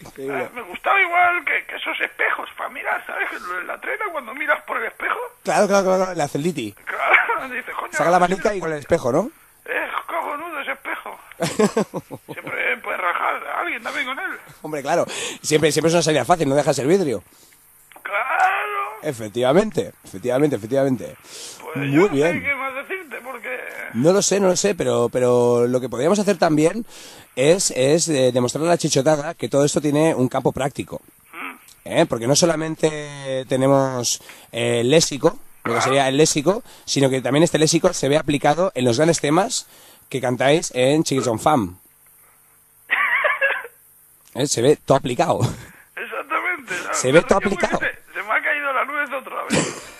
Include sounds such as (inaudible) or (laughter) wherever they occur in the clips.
Increíble. Eh, Me gustaba igual que, que esos espejos para mirar, ¿sabes? La trena cuando miras por el espejo, Claro, claro, claro, la celditi. claro, (laughs) dices, coño, Saca la manica y con el espejo, ¿no? es cojonudo ese espejo. (laughs) Siempre puedes rajar a alguien también con él. Hombre, claro. Siempre, siempre es una salida fácil, no dejas el vidrio. Claro. Efectivamente, efectivamente, efectivamente. Pues Muy bien. qué más decirte, porque... No lo sé, no lo sé, pero, pero lo que podríamos hacer también es, es eh, demostrarle a la chichotada que todo esto tiene un campo práctico. ¿Eh? Porque no solamente tenemos eh, el léxico, lo que sería el léxico, sino que también este léxico se ve aplicado en los grandes temas que cantáis en Chiquis on Fam. (laughs) ¿Eh? Se ve todo aplicado. Exactamente. Se ve todo aplicado. Se me ha caído la nuez otra vez.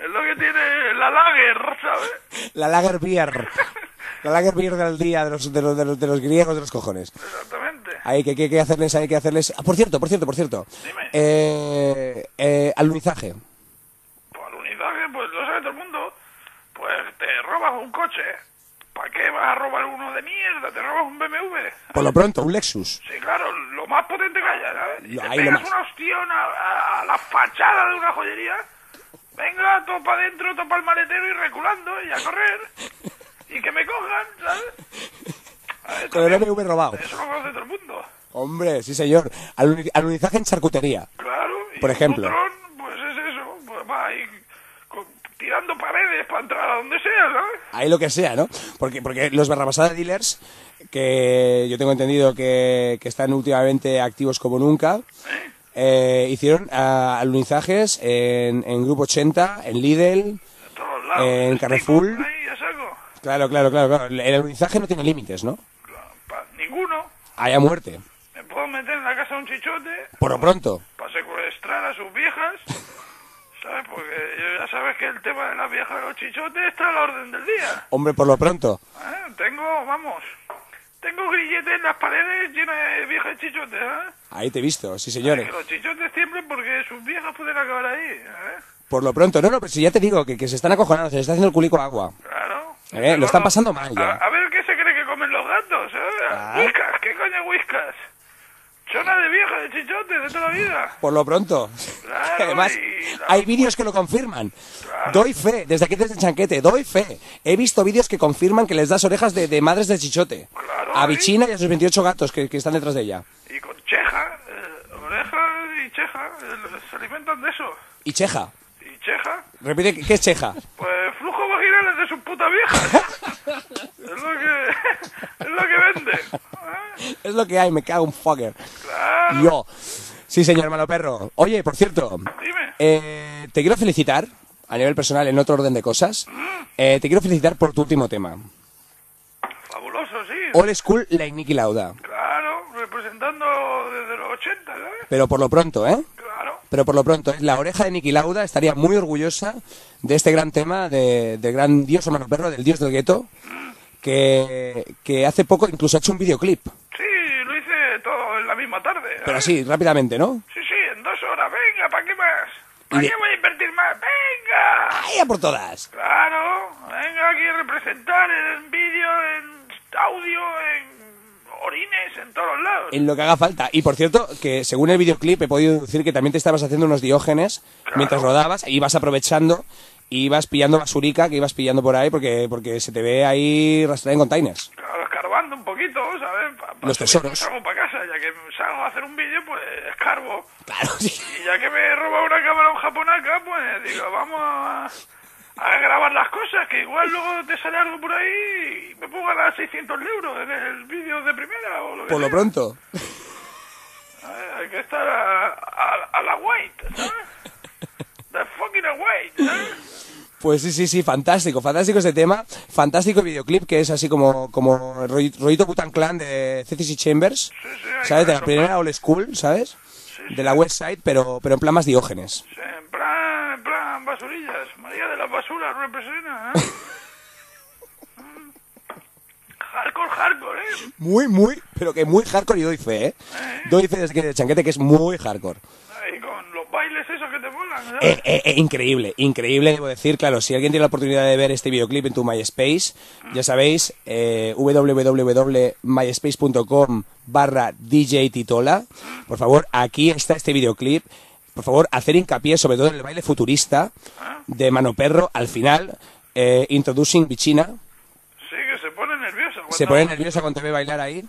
Es lo que tiene la lager, ¿sabes? La lager beer. La lager beer del día de los, de los, de los, de los griegos de los cojones. Exactamente. Hay que, que, que hacerles, hay que hacerles... Ah, por cierto, por cierto, por cierto. Dime. Eh, eh, alunizaje. Pues alunizaje, pues lo sabe todo el mundo. Pues te robas un coche. ¿Para qué vas a robar uno de mierda? Te robas un BMW. Por lo pronto, un Lexus. Sí, claro, lo más potente que haya, ¿sabes? Y te pegas una ostión a, a- a la fachada de una joyería. Venga, todo para adentro, todo para el maletero y reculando y a correr. Y que me cojan, ¿sabes? Con el robado. Eso lo conoce todo el mundo. Hombre, sí señor. Aluni- alunizaje en charcutería. Claro. Y Por ejemplo. Pues es eso. Pues va ahí con- tirando paredes para entrar a donde sea, ¿sabes? Ahí lo que sea, ¿no? Porque, porque los barrabasada dealers, que yo tengo entendido que, que están últimamente activos como nunca, eh, hicieron ah, alunizajes en, en Grupo 80, en Lidl. Lados. En Carrefour. Ahí, a saco. Claro, claro, claro, claro. El alunizaje no tiene límites, ¿no? Claro, ninguno. Hay a muerte. Me puedo meter en la casa de un chichote Por lo pronto. para secuestrar a sus viejas. (laughs) ¿Sabes? Porque ya sabes que el tema de las viejas de los chichotes está a la orden del día. Hombre, por lo pronto. ¿eh? Tengo, vamos, tengo grilletes en las paredes llenas de viejas chichotes. ¿eh? Ahí te he visto, sí señores. Que los chichotes tiemblen porque sus viejas pueden acabar ahí. ¿eh? Por lo pronto. No, no, pero si ya te digo que, que se están acojonando, se les está haciendo el culico agua. Claro. Eh, lo están pasando mal ya. A, a ver qué se cree que comen los gatos. ¿eh? Ah. Whiskas, ¿qué coño whiskas? Chona de vieja, de chichotes, de toda la vida. Por lo pronto. Claro, (laughs) Además, hay vídeos que lo confirman. Doy fe, desde aquí desde Chanquete, doy fe. He visto vídeos que confirman que les das orejas de, de madres de chichote. Claro, a. Bichina y a sus 28 gatos que, que están detrás de ella. Y con cheja, eh, oreja y cheja, eh, se alimentan de eso. Y Cheja. Y cheja, Repite, ¿qué es Cheja? pues flujo vaginales de su puta vieja. (laughs) es lo que es lo que vende. ¿eh? Es lo que hay, me cago un fucker. Claro. Yo. Sí, señor hermano perro. Oye, por cierto, Dime. eh, te quiero felicitar, a nivel personal, en otro orden de cosas. Eh, te quiero felicitar por tu último tema. Old School, la Niki Lauda. Claro, representando desde los 80, ¿sabes? Pero por lo pronto, ¿eh? Claro. Pero por lo pronto, ¿eh? la oreja de Niki Lauda estaría muy orgullosa de este gran tema de, del gran dios hermano perro, del dios del gueto, que, que hace poco incluso ha hecho un videoclip. Sí, lo hice todo en la misma tarde. ¿sabes? Pero así, rápidamente, ¿no? Sí, sí, en dos horas. Venga, ¿para qué más? ¿Para qué voy a invertir más? ¡Venga! ¡Ay, a por todas! Claro, venga aquí a representar en vídeo, en audio, en orines, en todos lados. En lo que haga falta. Y por cierto, que según el videoclip he podido deducir que también te estabas haciendo unos diógenes mientras rodabas, e ibas aprovechando, y ibas pillando basurica que ibas pillando por ahí porque, porque se te ve ahí rastrear en containers. Claro, escarbando un poquito, ¿sabes? Pa- pa Los tesoros. Salgo para casa, ya que salgo a hacer un vídeo, pues escarbo. Claro, (laughs) sí. Y ya que me he robado una cámara un japonaca, pues digo, vamos a, a grabar las cosas, que igual luego te sale algo por ahí y me pongo a ganar 600 euros en el vídeo de primera o lo que Por lo sea. pronto. Eh, Hay que estar a, a, a la white, ¿sabes? The fucking white, ¿sabes? Pues sí, sí, sí, fantástico, fantástico este tema, fantástico el videoclip que es así como, como rolli- rollito Butan Clan de CCC Chambers, sí, hay ¿sabes? De la primera old school, ¿sabes? De la West Side, pero, pero en plan más diógenes. Sí, En plan, en plan, basurillas. María de las basuras representa, ¿eh? (laughs) Hardcore, hardcore, ¿eh? Muy, muy, pero que muy hardcore y doy fe, ¿eh? Doy fe desde que de chanquete que es muy hardcore. Ahí con los bailes esos que te molan. Eh, eh, eh, increíble, increíble, debo decir, claro, si alguien tiene la oportunidad de ver este videoclip en tu MySpace, ya sabéis, eh, www.myspace.com barra DJ Titola, por favor, aquí está este videoclip, por favor, hacer hincapié sobre todo en el baile futurista de Mano Perro, al final, eh, Introducing Bichina, Sí, que se pone nerviosa. Cuando se pone nerviosa cuando te ve bailar ahí,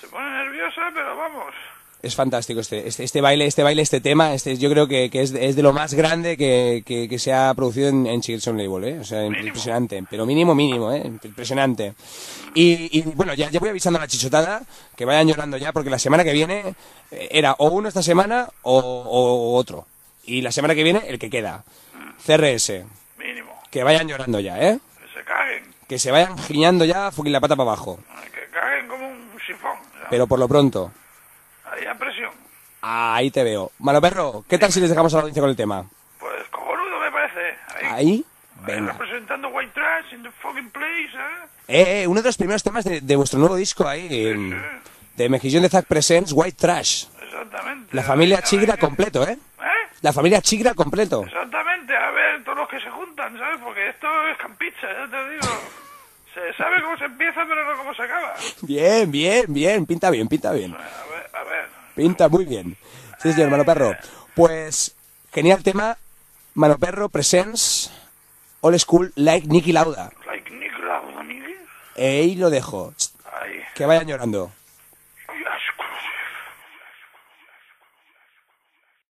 Se pone nerviosa, pero vamos. Es fantástico este, este, este baile, este baile, este tema, este, yo creo que, que es, de- es de lo más grande que, que- que se ha producido en, en Label, ¿eh? O sea, Mínimo. impresionante, pero mínimo, mínimo, ¿eh? Impresionante. Y, y, bueno, ya, ya voy avisando a la chichotada que vayan llorando ya, porque la semana que viene eh, era o uno esta semana o, o otro. Y la semana que viene, el que queda. CRS, Mínimo. que vayan llorando ya, ¿eh? Que se caguen. Que se vayan giñando ya, fucking la pata para abajo. Que caguen como un sifón. ¿sabes? Pero por lo pronto, Ahí a presión. ahí te veo. Mano perro, ¿qué tal si les dejamos a la audiencia con el tema? Pues cojonudo me parece. Ahí. Ahí, venga. representando White Trash in the fucking place, ¿eh? Eh, eh, uno de los primeros temas de, de vuestro nuevo disco ahí, em, de Mejillón de Zack Presents, White Trash. Exactamente. La familia Chigra completo, ¿eh? ¿Eh? La familia Chigra completo. Exactamente, a ver todos los que se juntan, ¿sabes? Porque esto es campicha, ya te digo. (laughs) Se sabe cómo se empieza, pero no cómo se acaba. Bien, bien, bien, pinta bien, pinta bien. A ver. Pinta muy bien. Sí, señor, Mano Perro. Pues, genial tema, Mano Perro Presents, Old School, like Nicky Lauda. Like Nick Lauda, Nicky. Ahí lo dejo. Que vayan llorando.